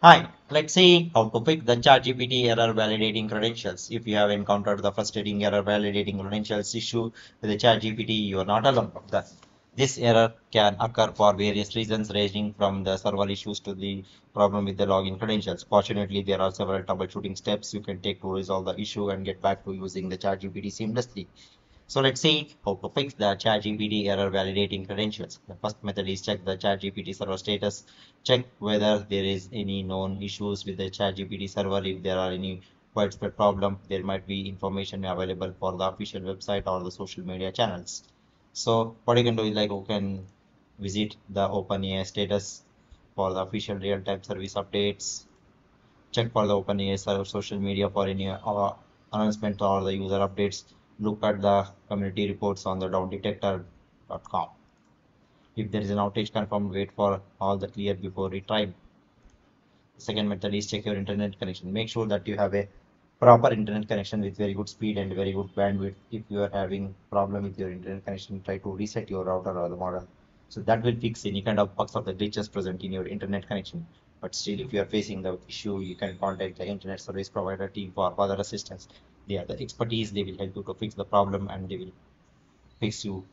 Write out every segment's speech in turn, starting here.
Hi, let's see how to fix the ChatGPT error validating credentials. If you have encountered the frustrating error validating credentials issue with the ChatGPT, you are not alone. This error can occur for various reasons ranging from the server issues to the problem with the login credentials. Fortunately, there are several troubleshooting steps you can take to resolve the issue and get back to using the ChatGPT seamlessly. So let's see how to fix the ChatGPT error validating credentials. The first method is check the ChatGPT server status. Check whether there is any known issues with the ChatGPT server. If there are any widespread problem, there might be information available for the official website or the social media channels. So what you can do is like you can visit the OpenAI status for the official real-time service updates. Check for the OpenAI social media for any uh, announcement or the user updates look at the community reports on the downdetector.com. If there is an outage confirmed, wait for all the clear before retrying. Second method is check your internet connection. Make sure that you have a proper internet connection with very good speed and very good bandwidth. If you are having problem with your internet connection, try to reset your router or the modem. So that will fix any kind of bugs or the glitches present in your internet connection. But still, if you are facing the issue, you can contact the internet service provider team for further assistance they are the expertise they will help you to fix the problem and they will fix you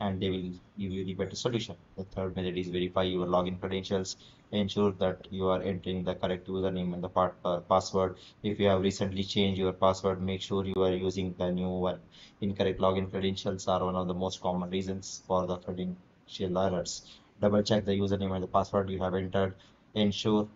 and they will give you the better solution. The third method is verify your login credentials ensure that you are entering the correct username and the part, uh, password. If you have recently changed your password make sure you are using the new one. Incorrect login credentials are one of the most common reasons for the credential errors. Double check the username and the password you have entered. Ensure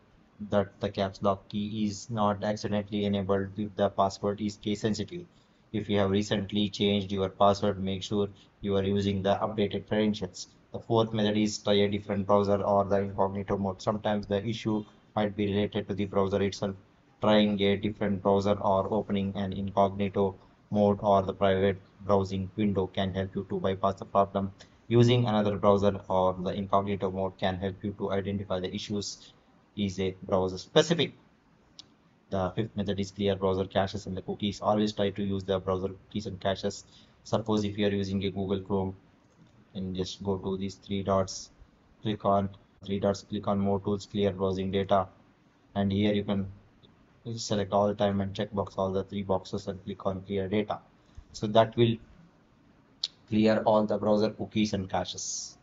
that the caps lock key is not accidentally enabled if the password is case sensitive. If you have recently changed your password, make sure you are using the updated credentials. The fourth method is try a different browser or the incognito mode. Sometimes the issue might be related to the browser itself. Trying a different browser or opening an incognito mode or the private browsing window can help you to bypass the problem. Using another browser or the incognito mode can help you to identify the issues is a browser specific. The fifth method is clear browser caches and the cookies. Always try to use the browser cookies and caches. Suppose if you are using a Google Chrome and just go to these three dots, click on three dots, click on more tools, clear browsing data. And here you can select all the time and checkbox all the three boxes and click on clear data. So that will clear all the browser cookies and caches.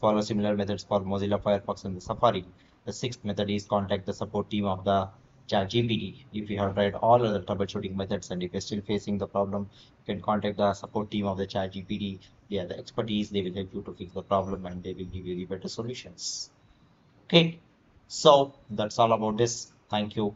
Follow similar methods for Mozilla Firefox and the Safari. The sixth method is contact the support team of the ChatGPT. If you have tried all other troubleshooting methods and if you're still facing the problem, you can contact the support team of the ChatGPT. They are the expertise. They will help you to fix the problem and they will give you the better solutions. Okay, so that's all about this. Thank you.